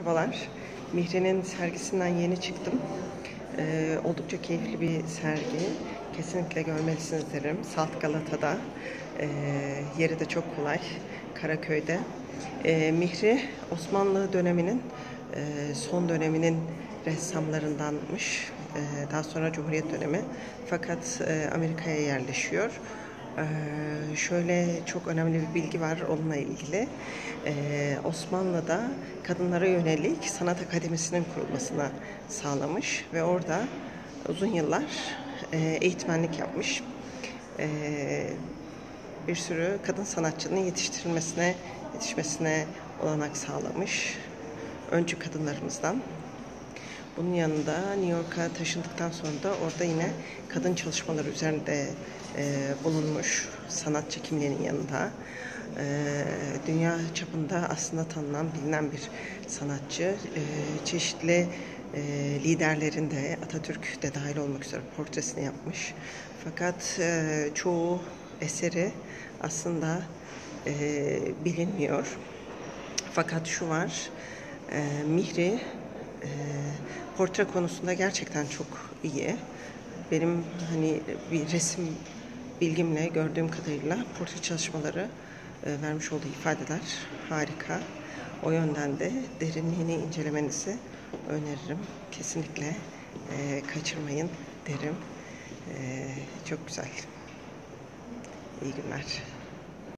Merhabalar. Mihri'nin sergisinden yeni çıktım. Ee, oldukça keyifli bir sergi. Kesinlikle görmelisiniz derim. Salt Galata'da. Ee, yeri de çok kolay. Karaköy'de. Ee, Mihri Osmanlı döneminin e, son döneminin ressamlarındanmış. Ee, daha sonra Cumhuriyet dönemi. Fakat e, Amerika'ya yerleşiyor. Ee, şöyle çok önemli bir bilgi var onunla ilgili. Ee, Osmanlı'da kadınlara yönelik sanat akademisinin kurulmasına sağlamış ve orada uzun yıllar e, eğitmenlik yapmış. Ee, bir sürü kadın sanatçının yetiştirilmesine, yetişmesine olanak sağlamış. Öncü kadınlarımızdan. Bunun yanında New York'a taşındıktan sonra da orada yine kadın çalışmaları üzerinde e, bulunmuş sanatçı kimliğinin yanında. E, dünya çapında aslında tanınan, bilinen bir sanatçı. E, çeşitli e, liderlerin de Atatürk de dahil olmak üzere portresini yapmış. Fakat e, çoğu eseri aslında e, bilinmiyor. Fakat şu var, e, Mihri e, portre konusunda gerçekten çok iyi. Benim hani bir resim bilgimle gördüğüm kadarıyla portre çalışmaları e, vermiş olduğu ifadeler harika. O yönden de derinliğini incelemenizi öneririm. Kesinlikle e, kaçırmayın derim. E, çok güzel. İyi günler.